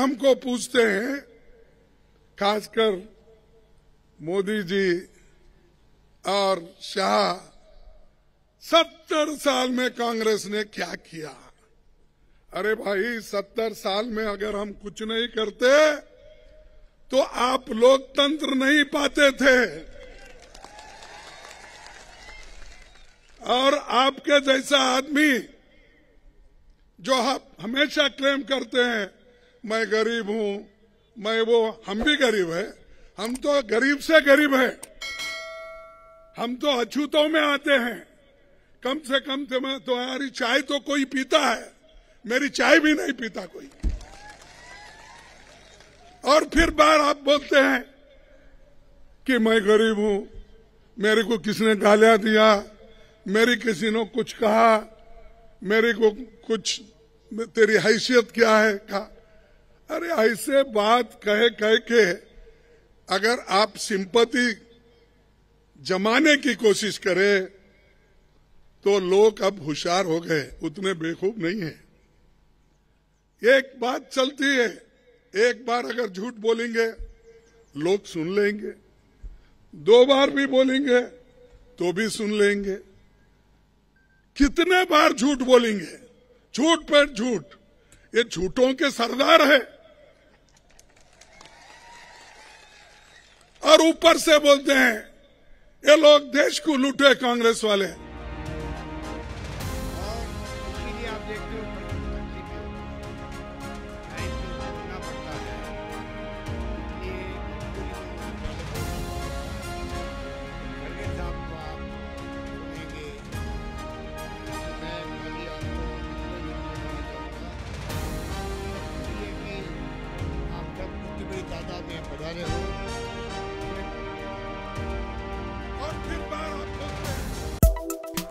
हमको पूछते हैं, खासकर मोदी जी और शाह, सत्तर साल में कांग्रेस ने क्या किया? अरे भाई, सत्तर साल में अगर हम कुछ नहीं करते तो आप लोकतंत्र नहीं पाते थे। और आपके जैसा आदमी जो आप हमेशा क्लेम करते हैं मैं गरीब हूँ। मैं वो, हम भी गरीब है। हम तो गरीब से गरीब है। हम तो अछूतों में आते हैं। कम से कम तुम्हारी चाय तो कोई पीता है। मेरी चाय भी नहीं पीता कोई। और फिर बार आप बोलते हैं कि मैं गरीब हूँ। मेरे को किसने गालियाँ दिया? मेरी किसी ने कुछ कहा? मेरे को कुछ, तेरी हैसियत क्या है? कहा अरे ऐसे बात कहे कह के अगर आप सिंपति जमाने की कोशिश करें तो लोग अब होशियार हो गए, उतने बेखूब नहीं है। एक बात चलती है, एक बार अगर झूठ बोलेंगे, लोग सुन लेंगे। दो बार भी बोलेंगे तो भी सुन लेंगे। कितने बार झूठ बोलेंगे? झूठ पर झूठ। ये झूठों के सरदार है। और ऊपर से बोलते हैं ये लोग देश को लूटे कांग्रेस वाले।